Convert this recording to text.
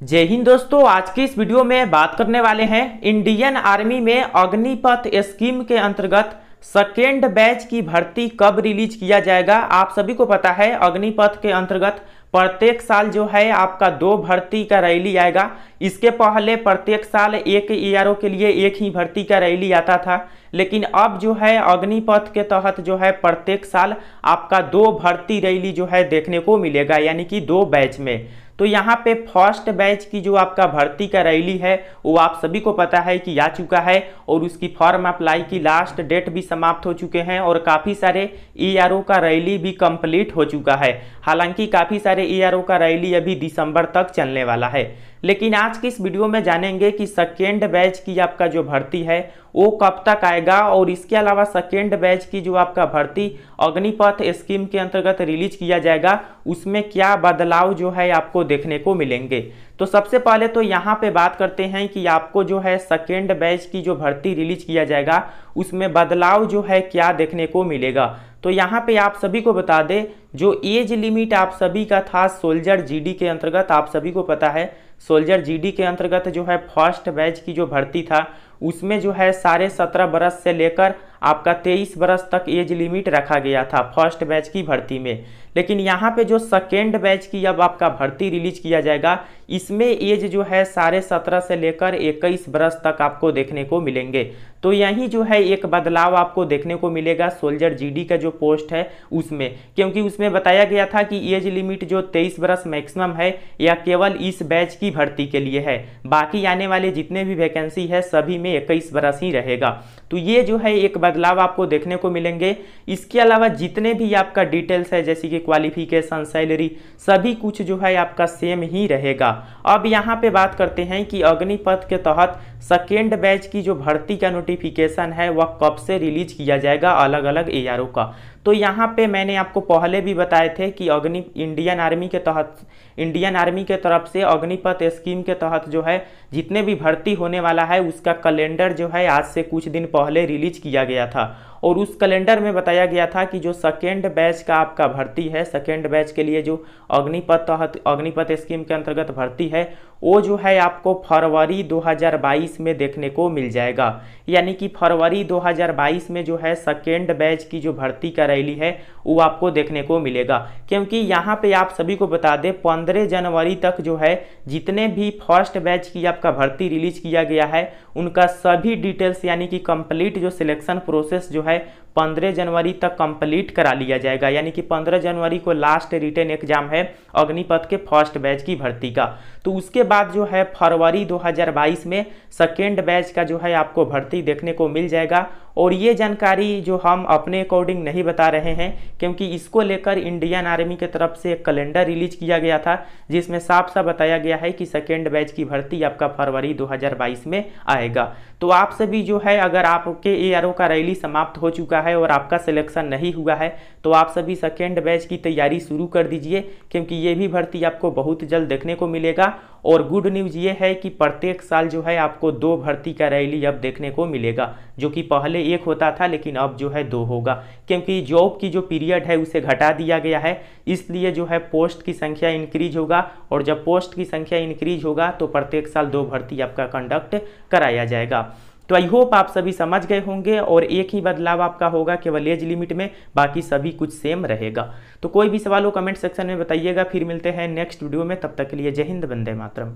जय हिंद दोस्तों, आज की इस वीडियो में बात करने वाले हैं इंडियन आर्मी में अग्निपथ स्कीम के अंतर्गत सेकेंड बैच की भर्ती कब रिलीज़ किया जाएगा। आप सभी को पता है, अग्निपथ के अंतर्गत प्रत्येक साल जो है आपका दो भर्ती का रैली आएगा। इसके पहले प्रत्येक साल एक ई के लिए एक ही भर्ती का रैली आता था, लेकिन अब जो है अग्निपथ के तहत जो है प्रत्येक साल आपका दो भर्ती रैली जो है देखने को मिलेगा, यानी कि दो बैच में। तो यहाँ पे फ़र्स्ट बैच की जो आपका भर्ती का रैली है, वो आप सभी को पता है कि आ चुका है और उसकी फॉर्म अप्लाई की लास्ट डेट भी समाप्त हो चुके हैं और काफ़ी सारे ई e का रैली भी कंप्लीट हो चुका है। हालाँकि काफ़ी सारे ई e का रैली अभी दिसंबर तक चलने वाला है। लेकिन आज की इस वीडियो में जानेंगे कि सेकेंड बैच की आपका जो भर्ती है, वो कब तक आएगा और इसके अलावा सेकेंड बैच की जो आपका भर्ती अग्निपथ स्कीम के अंतर्गत रिलीज़ किया जाएगा उसमें क्या बदलाव जो है आपको देखने को मिलेंगे। तो सबसे पहले तो यहाँ पे बात करते हैं कि आपको जो है सेकेंड बैच की जो भर्ती रिलीज़ किया जाएगा, उसमें बदलाव जो है क्या देखने को मिलेगा। तो यहाँ पे आप सभी को बता दें, जो एज लिमिट आप सभी का था सोल्जर जीडी के अंतर्गत, आप सभी को पता है सोल्जर जीडी के अंतर्गत जो है फ़र्स्ट बैच की जो भर्ती था उसमें जो है साढ़े सत्रह बरस से लेकर आपका तेईस बरस तक एज लिमिट रखा गया था फ़र्स्ट बैच की भर्ती में। लेकिन यहाँ पे जो सेकेंड बैच की अब आपका भर्ती रिलीज़ किया जाएगा, इसमें एज जो है साढ़े सत्रह से लेकर इक्कीस बरस तक आपको देखने को मिलेंगे। तो यही जो है एक बदलाव आपको देखने को मिलेगा सोल्जर जीडी का जो पोस्ट है उसमें, क्योंकि उसमें बताया गया था कि एज लिमिट जो तेईस बरस मैक्सिमम है या केवल इस बैच की भर्ती के लिए है। बाकी आने वाले जितने भी वैकेंसी है, सभी में इक्कीस बरस ही रहेगा। तो ये जो है, एक बदलाव आपको देखने को मिलेंगे। इसके अलावा जितने भी आपका डिटेल्स है, जैसे कि क्वालिफिकेशन सैलरी सभी कुछ जो है आपका सेम ही रहेगा। अब यहाँ पे बात करते हैं कि अग्निपथ के तहत सेकेंड बैच की जो भर्ती का नोटिफिकेशन है, वह कब से रिलीज़ किया जाएगा अलग अलग ए का। तो यहाँ पे मैंने आपको पहले भी बताए थे कि अग्नि इंडियन आर्मी के तहत इंडियन आर्मी के तरफ़ से अग्निपथ स्कीम के तहत जो है, जितने भी भर्ती होने वाला है, उसका कैलेंडर जो है आज से कुछ दिन पहले रिलीज़ किया गया था। और उस कैलेंडर में बताया गया था कि जो सेकेंड बैच का आपका भर्ती है सेकेंड बैच के लिए जो अग्निपथ तहत, अग्निपथ स्कीम के अंतर्गत भर्ती है, वो जो है आपको फरवरी 2022 में देखने को मिल जाएगा। यानी कि फरवरी 2022 में जो है सेकेंड बैच की जो भर्ती का रैली है, वो आपको देखने को मिलेगा। क्योंकि यहाँ पे आप सभी को बता दें, पंद्रह जनवरी तक जो है, जितने भी फ़र्स्ट बैच की आपका भर्ती रिलीज़ किया गया है, उनका सभी डिटेल्स यानी कि कंप्लीट जो सिलेक्शन प्रोसेस जो है হয় पंद्रह जनवरी तक कंप्लीट करा लिया जाएगा, यानी कि पंद्रह जनवरी को लास्ट रिटर्न एग्ज़ाम है अग्निपथ के फ़र्स्ट बैच की भर्ती का। तो उसके बाद जो है फरवरी 2022 में सेकेंड बैच का जो है आपको भर्ती देखने को मिल जाएगा। और ये जानकारी जो हम अपने अकॉर्डिंग नहीं बता रहे हैं, क्योंकि इसको लेकर इंडियन आर्मी की तरफ़ से एक कैलेंडर रिलीज़ किया गया था, जिसमें साफ़ साफ़ बताया गया है कि सेकेंड बैच की भर्ती आपका फरवरी 2022 में आएगा। तो आप सभी जो है, अगर आपके एआरओ का रैली समाप्त हो चुका है और आपका सिलेक्शन नहीं हुआ है तो आप सभी सेकेंड बैच की तैयारी शुरू कर दीजिए, क्योंकि ये भी भर्ती आपको बहुत जल्द देखने को मिलेगा। और गुड न्यूज़ ये है कि प्रत्येक साल जो है आपको दो भर्ती का रैली अब देखने को मिलेगा, जो कि पहले एक होता था, लेकिन अब जो है दो होगा। क्योंकि जॉब की जो पीरियड है, उसे घटा दिया गया है, इसलिए जो है पोस्ट की संख्या इंक्रीज होगा। और जब पोस्ट की संख्या इंक्रीज होगा तो प्रत्येक साल दो भर्ती आपका कंडक्ट कराया जाएगा। तो आई होप आप सभी समझ गए होंगे और एक ही बदलाव आपका होगा, केवल एज लिमिट में, बाकी सभी कुछ सेम रहेगा। तो कोई भी सवाल हो कमेंट सेक्शन में बताइएगा। फिर मिलते हैं नेक्स्ट वीडियो में। तब तक के लिए जय हिंद बंदे मातरम।